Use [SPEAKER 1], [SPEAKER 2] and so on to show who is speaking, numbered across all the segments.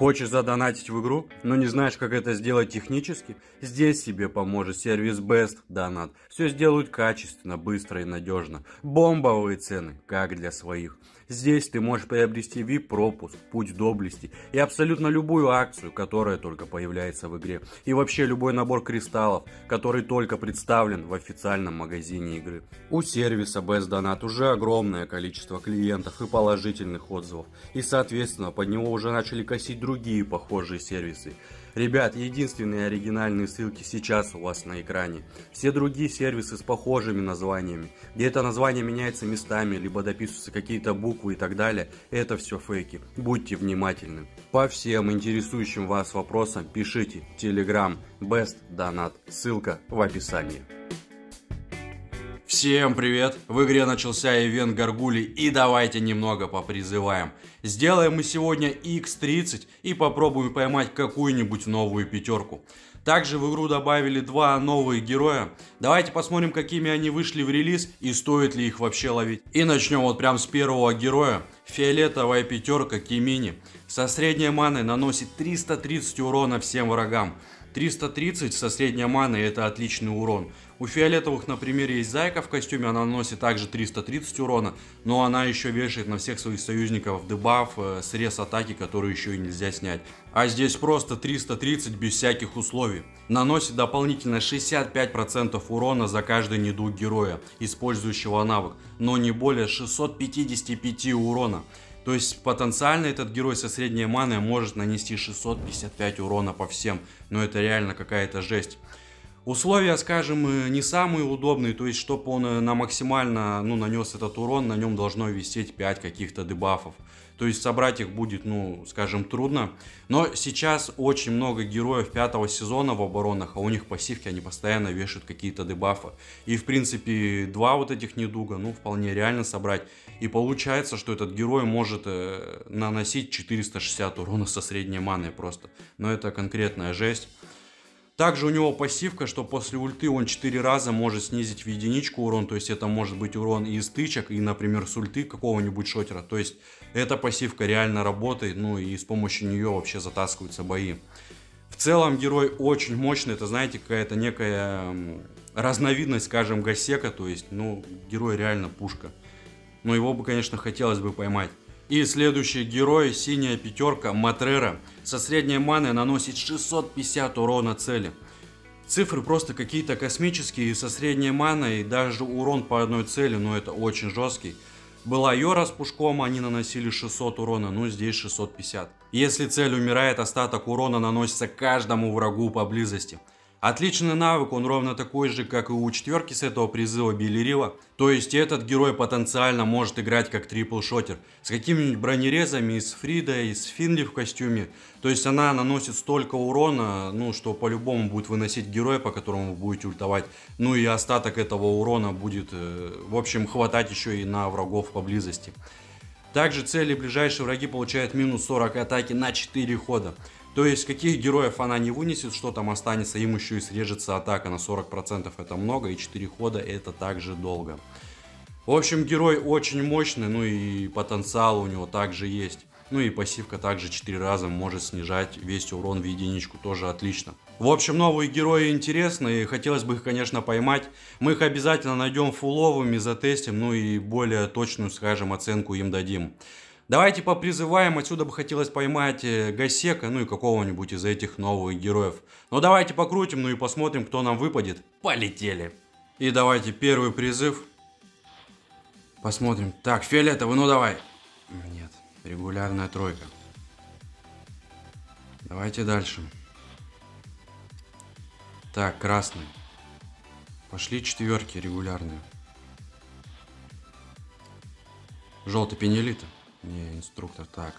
[SPEAKER 1] Хочешь задонатить в игру, но не знаешь, как это сделать технически? Здесь тебе поможет сервис Best Donat. Все сделают качественно, быстро и надежно. Бомбовые цены, как для своих. Здесь ты можешь приобрести VIP-пропуск, путь доблести и абсолютно любую акцию, которая только появляется в игре. И вообще любой набор кристаллов, который только представлен в официальном магазине игры. У сервиса Best Donat уже огромное количество клиентов и положительных отзывов. И соответственно под него уже начали косить другие похожие сервисы. Ребят, единственные оригинальные ссылки сейчас у вас на экране. Все другие сервисы с похожими названиями, где это название меняется местами, либо дописываются какие-то буквы и так далее, это все фейки. Будьте внимательны. По всем интересующим вас вопросам пишите Telegram Best Donat. Ссылка в описании. Всем привет! В игре начался ивент Гаргули и давайте немного попризываем. Сделаем мы сегодня X30 и попробуем поймать какую-нибудь новую пятерку. Также в игру добавили два новые героя. Давайте посмотрим, какими они вышли в релиз и стоит ли их вообще ловить. И начнем вот прям с первого героя. Фиолетовая пятерка Кимини. Со средней маной наносит 330 урона всем врагам. 330 со средней маной это отличный урон. У фиолетовых, например, есть Зайка в костюме, она наносит также 330 урона, но она еще вешает на всех своих союзников дебаф, э, срез атаки, который еще и нельзя снять. А здесь просто 330 без всяких условий. Наносит дополнительно 65% урона за каждый недуг героя, использующего навык, но не более 655 урона. То есть потенциально этот герой со средней маной может нанести 655 урона по всем, но это реально какая-то жесть. Условия, скажем, э, не самые удобные, то есть, чтобы он э, на максимально ну, нанес этот урон, на нем должно висеть 5 каких-то дебафов. То есть собрать их будет, ну, скажем, трудно. Но сейчас очень много героев пятого сезона в оборонах, а у них пассивки, они постоянно вешают какие-то дебафы. И, в принципе, два вот этих недуга, ну, вполне реально собрать. И получается, что этот герой может э, наносить 460 урона со средней маной просто. Но это конкретная жесть. Также у него пассивка, что после ульты он 4 раза может снизить в единичку урон, то есть это может быть урон из тычек и, например, с ульты какого-нибудь шотера. То есть эта пассивка реально работает, ну и с помощью нее вообще затаскиваются бои. В целом герой очень мощный, это знаете, какая-то некая разновидность, скажем, Гасека, то есть, ну, герой реально пушка. Но его бы, конечно, хотелось бы поймать. И следующий герой, синяя пятерка, Матрера, со средней маной наносит 650 урона цели. Цифры просто какие-то космические, со средней маной даже урон по одной цели, но это очень жесткий. Была Йора с пушком, они наносили 600 урона, ну здесь 650. Если цель умирает, остаток урона наносится каждому врагу поблизости. Отличный навык, он ровно такой же, как и у четверки с этого призыва Белерила. То есть этот герой потенциально может играть как трипл-шотер. С какими-нибудь бронерезами из Фрида, из Финли в костюме. То есть она наносит столько урона, ну, что по-любому будет выносить героя, по которому вы будете ультовать. Ну и остаток этого урона будет, э, в общем, хватать еще и на врагов поблизости. Также цели ближайшие враги получают минус 40 атаки на 4 хода. То есть, каких героев она не вынесет, что там останется, им еще и срежется атака на 40%, это много, и 4 хода это также долго. В общем, герой очень мощный, ну и потенциал у него также есть. Ну и пассивка также 4 раза может снижать весь урон в единичку, тоже отлично. В общем, новые герои интересные, хотелось бы их, конечно, поймать. Мы их обязательно найдем фуловыми, затестим, ну и более точную, скажем, оценку им дадим. Давайте попризываем, отсюда бы хотелось поймать э, Гасека, ну и какого-нибудь из этих новых героев. Ну давайте покрутим, ну и посмотрим, кто нам выпадет. Полетели! И давайте первый призыв. Посмотрим. Так, фиолетовый, ну давай. Нет, регулярная тройка. Давайте дальше. Так, красный. Пошли четверки регулярные. Желтый пенелита. Не, инструктор, так.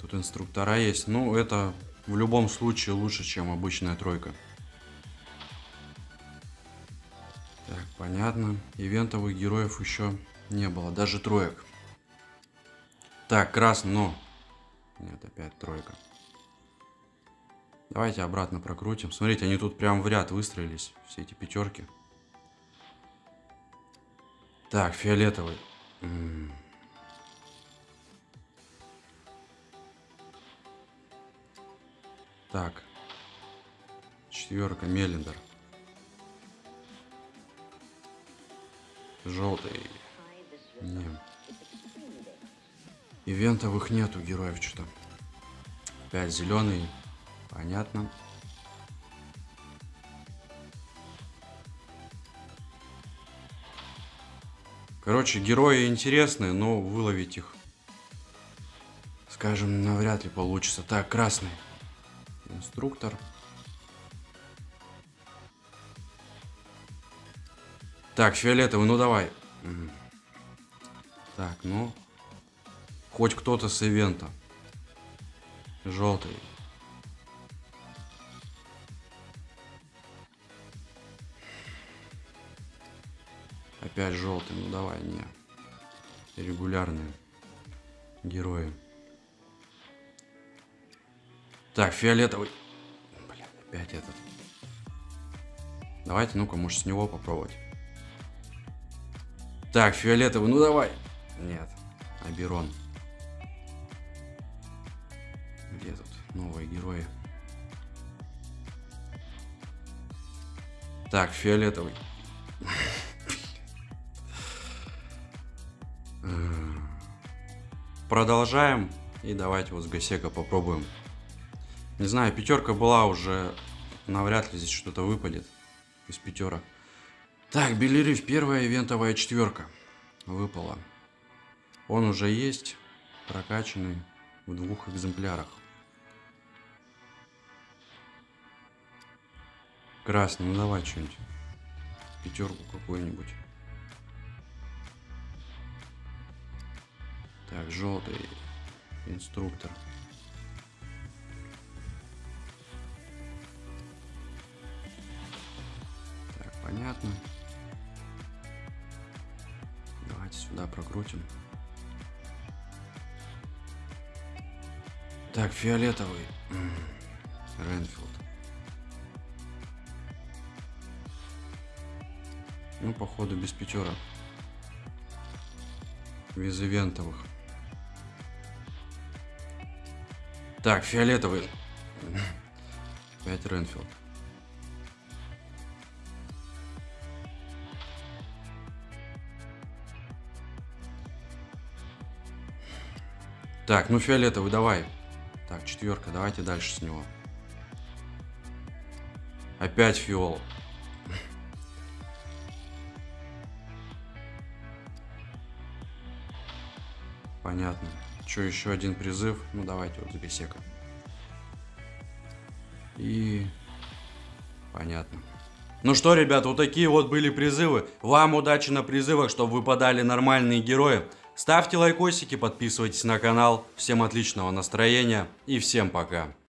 [SPEAKER 1] Тут инструктора есть. Ну, это в любом случае лучше, чем обычная тройка. Так, понятно. Ивентовых героев еще не было. Даже троек. Так, красный, но... Нет, опять тройка. Давайте обратно прокрутим. Смотрите, они тут прям в ряд выстроились. Все эти пятерки. Так, фиолетовый. Так. Четверка, Меллендер. Желтый. Не. Ивентовых нету героев что-то. Опять зеленый. Понятно. Короче, герои интересные, но выловить их, скажем, навряд ли получится. Так, красный. Инструктор. Так, фиолетовый, ну давай. Так, ну. Хоть кто-то с ивента. Желтый. Опять желтый, ну давай, не. Регулярные герои. Так, фиолетовый. Блин, опять этот. Давайте, ну-ка, может с него попробовать. Так, фиолетовый, ну давай. Нет, Аберон. Где тут новые герои? Так, фиолетовый. Продолжаем. И давайте вот с Гасека попробуем. Не знаю, пятерка была уже. Навряд ли здесь что-то выпадет из пятерок. Так, Белериф, первая ивентовая четверка. Выпала. Он уже есть. Прокачанный в двух экземплярах. Красный, ну давай что-нибудь. Пятерку какую-нибудь. Так, желтый инструктор. Понятно. Давайте сюда прокрутим. Так, фиолетовый. Ренфилд. Ну, походу, без пятерок. Без ивентовых. Так, фиолетовый. Опять Ренфилд. Так, ну фиолетовый, давай. Так, четверка, давайте дальше с него. Опять фиол. Понятно. Что, еще один призыв? Ну, давайте вот Забесека. И... Понятно. Ну что, ребят, вот такие вот были призывы. Вам удачи на призывах, чтобы выпадали нормальные герои. Ставьте лайкосики, подписывайтесь на канал. Всем отличного настроения и всем пока.